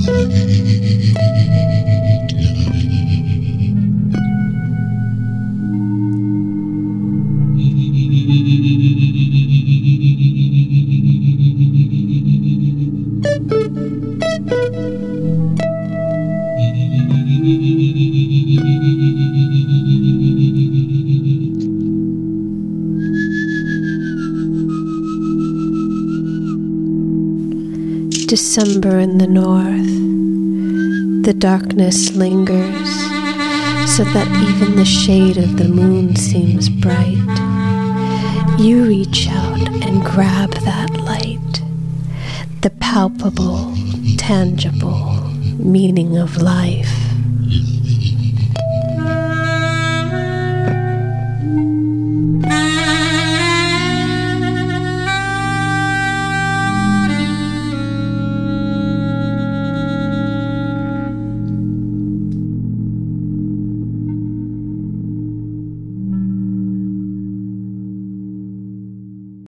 Thank you. December in the north. The darkness lingers so that even the shade of the moon seems bright. You reach out and grab that light, the palpable, tangible meaning of life.